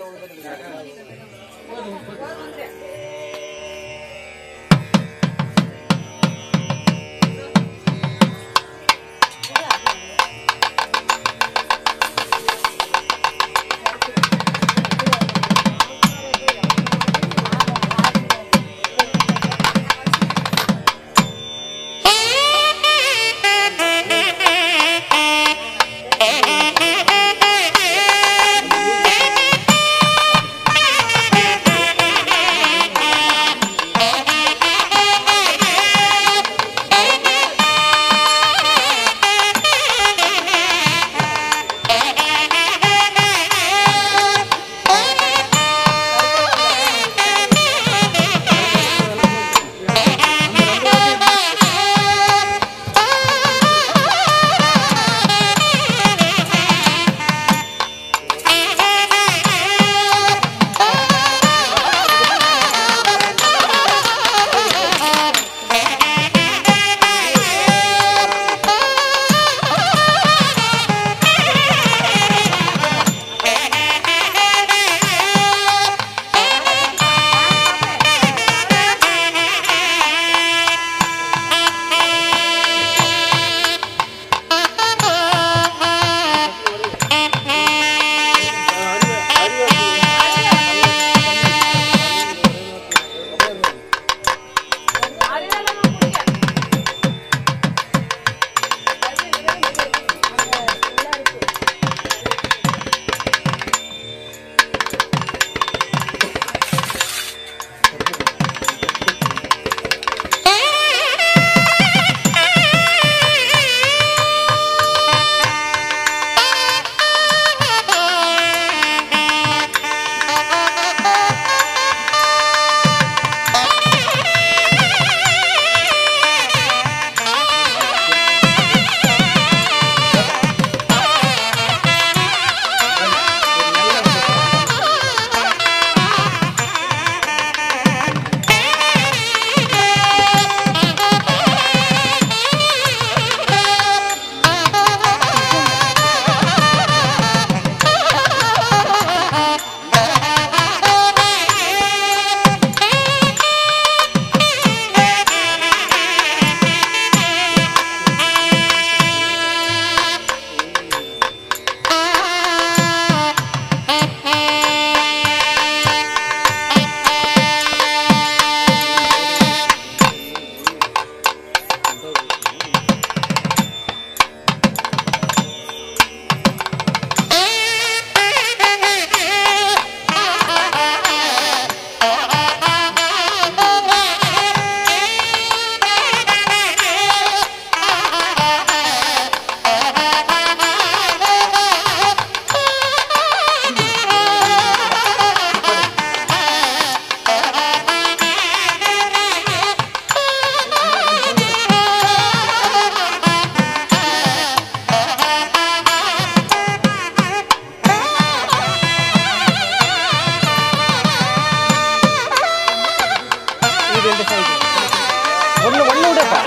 都是这个。ரெண்டு சைடு ஒன்று ஒன்று விடப்பா